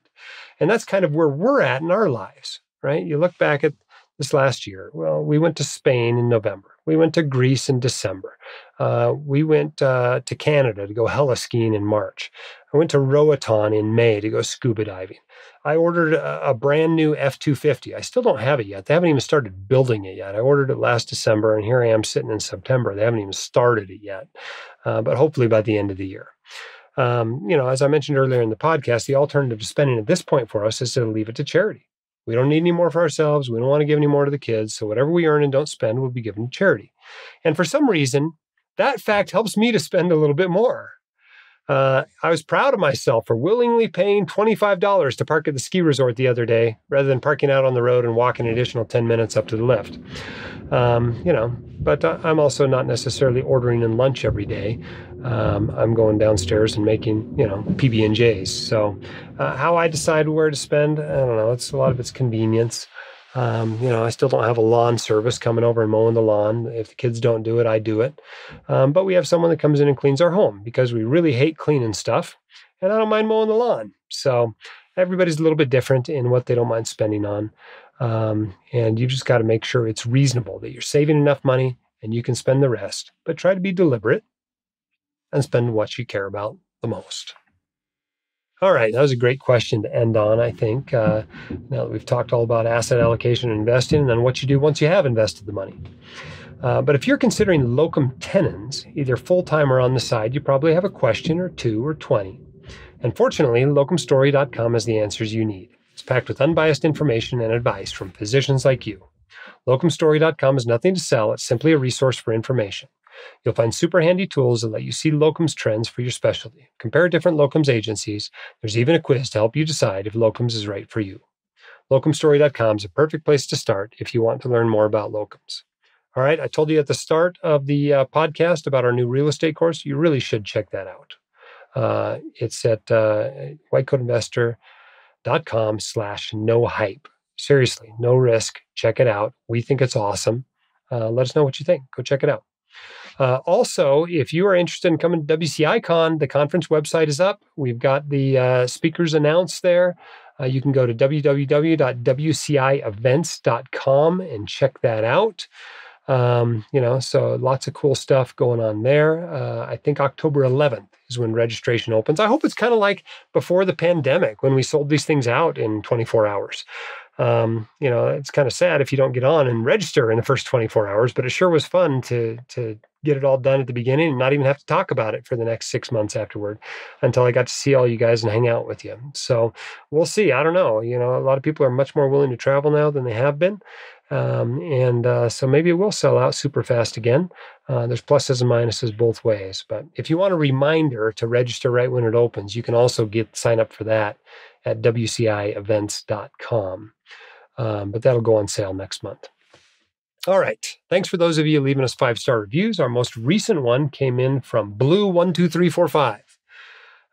And that's kind of where we're at in our lives, right? You look back at this last year. Well, we went to Spain in November. We went to Greece in December. Uh, we went uh, to Canada to go heli skiing in March. I went to Roatan in May to go scuba diving. I ordered a, a brand new F 250. I still don't have it yet. They haven't even started building it yet. I ordered it last December, and here I am sitting in September. They haven't even started it yet, uh, but hopefully by the end of the year. Um, you know, as I mentioned earlier in the podcast, the alternative to spending at this point for us is to leave it to charity. We don't need any more for ourselves. We don't want to give any more to the kids. So whatever we earn and don't spend will be given to charity. And for some reason, that fact helps me to spend a little bit more. Uh, I was proud of myself for willingly paying $25 to park at the ski resort the other day rather than parking out on the road and walking an additional 10 minutes up to the lift. Um, you know, but I'm also not necessarily ordering in lunch every day. Um, I'm going downstairs and making, you know, PB and J's. So, uh, how I decide where to spend, I don't know. It's a lot of it's convenience. Um, you know, I still don't have a lawn service coming over and mowing the lawn. If the kids don't do it, I do it. Um, but we have someone that comes in and cleans our home because we really hate cleaning stuff, and I don't mind mowing the lawn. So everybody's a little bit different in what they don't mind spending on. Um, and you just got to make sure it's reasonable that you're saving enough money and you can spend the rest, but try to be deliberate and spend what you care about the most. All right, that was a great question to end on, I think. Uh, now that we've talked all about asset allocation and investing, and then what you do once you have invested the money. Uh, but if you're considering locum tenens, either full time or on the side, you probably have a question or two or 20. And fortunately, locumstory.com has the answers you need. It's packed with unbiased information and advice from physicians like you. Locumstory.com is nothing to sell, it's simply a resource for information. You'll find super handy tools that let you see locums trends for your specialty. Compare different locums agencies. There's even a quiz to help you decide if locums is right for you. Locumstory.com is a perfect place to start if you want to learn more about locums. All right, I told you at the start of the uh, podcast about our new real estate course. You really should check that out. Uh, it's at uh, whitecoatinvestor.com slash no hype. Seriously, no risk. Check it out. We think it's awesome. Uh, let us know what you think. Go check it out. Uh, also, if you are interested in coming to WCICon, the conference website is up. We've got the uh, speakers announced there. Uh, you can go to www.wcievents.com and check that out. Um, you know, so lots of cool stuff going on there. Uh, I think October 11th is when registration opens. I hope it's kind of like before the pandemic when we sold these things out in 24 hours. Um, you know, it's kind of sad if you don't get on and register in the first 24 hours, but it sure was fun to to get it all done at the beginning and not even have to talk about it for the next six months afterward until I got to see all you guys and hang out with you. So we'll see. I don't know. You know, a lot of people are much more willing to travel now than they have been. Um, and uh, so maybe it will sell out super fast again. Uh, there's pluses and minuses both ways. But if you want a reminder to register right when it opens, you can also get sign up for that at wcievents.com. Um, but that'll go on sale next month. All right. Thanks for those of you leaving us five star reviews. Our most recent one came in from Blue12345.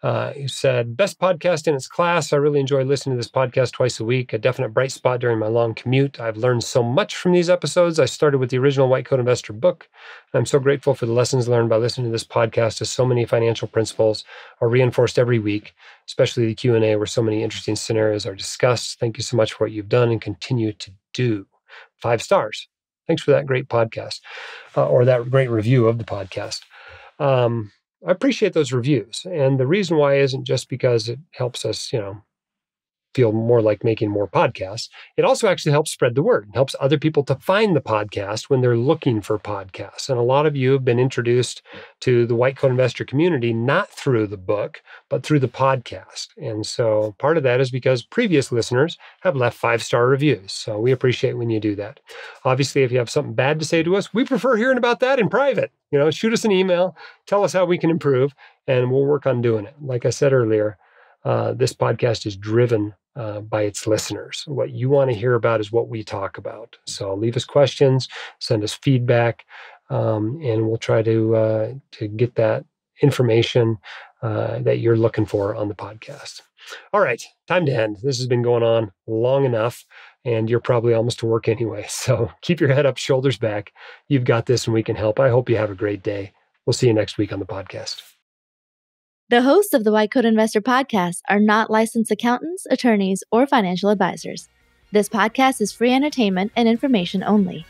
Uh, he said, Best podcast in its class. I really enjoy listening to this podcast twice a week. A definite bright spot during my long commute. I've learned so much from these episodes. I started with the original White Coat Investor book. I'm so grateful for the lessons learned by listening to this podcast as so many financial principles are reinforced every week, especially the Q&A where so many interesting scenarios are discussed. Thank you so much for what you've done and continue to do. Five stars. Thanks for that great podcast uh, or that great review of the podcast. Um, I appreciate those reviews. And the reason why isn't just because it helps us, you know, feel more like making more podcasts. It also actually helps spread the word, helps other people to find the podcast when they're looking for podcasts. And a lot of you have been introduced to the White Coat Investor community not through the book, but through the podcast. And so part of that is because previous listeners have left five star reviews. So we appreciate when you do that. Obviously, if you have something bad to say to us, we prefer hearing about that in private. You know, shoot us an email, tell us how we can improve, and we'll work on doing it. Like I said earlier, uh, this podcast is driven uh, by its listeners. What you want to hear about is what we talk about. So leave us questions, send us feedback, um, and we'll try to uh, to get that information uh, that you're looking for on the podcast. All right, time to end. This has been going on long enough, and you're probably almost to work anyway. So keep your head up, shoulders back. You've got this, and we can help. I hope you have a great day. We'll see you next week on the podcast. The hosts of the White Coat Investor podcast are not licensed accountants, attorneys, or financial advisors. This podcast is free entertainment and information only.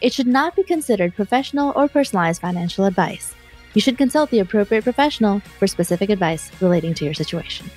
It should not be considered professional or personalized financial advice. You should consult the appropriate professional for specific advice relating to your situation.